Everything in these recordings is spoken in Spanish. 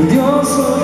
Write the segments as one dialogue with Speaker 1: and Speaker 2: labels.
Speaker 1: 숨겨서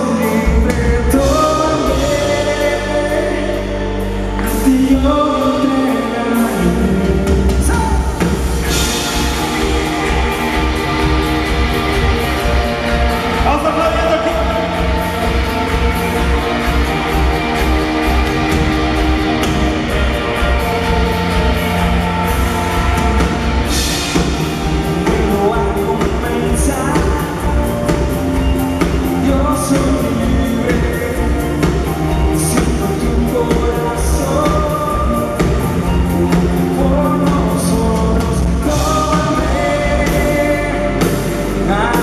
Speaker 1: 나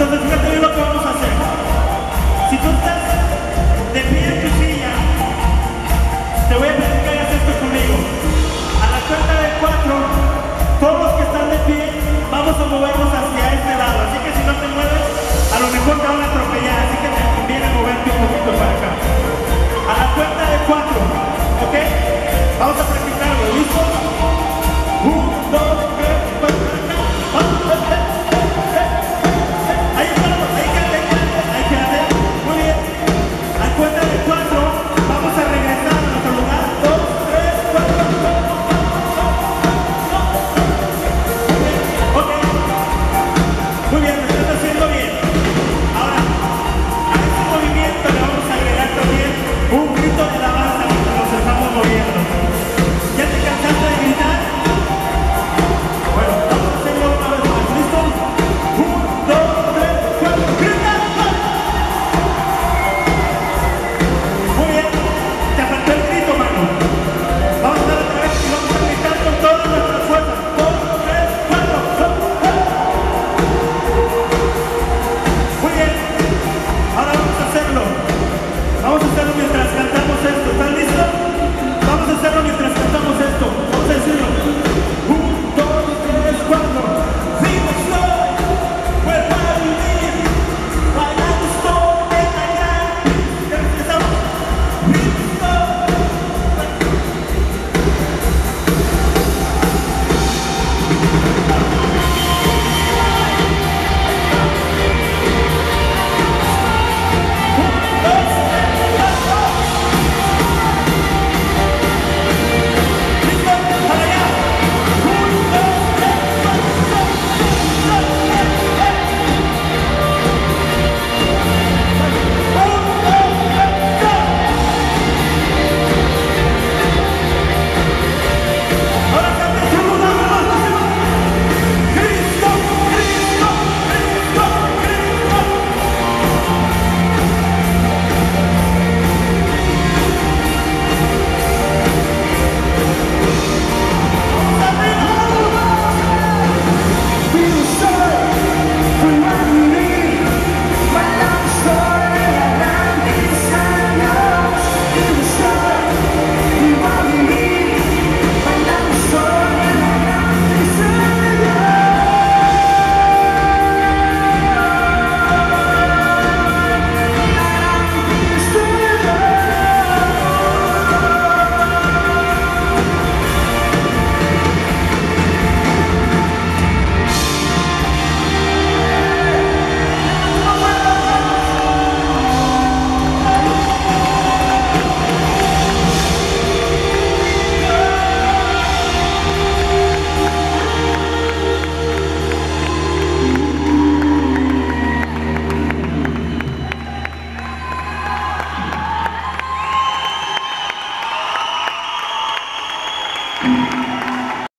Speaker 1: Entonces fíjate bien lo que vamos a hacer. Si tú estás de pie en tu silla, te voy a pedir que hagas esto conmigo. A la cuenta de cuatro, todos los que están de pie, vamos a mover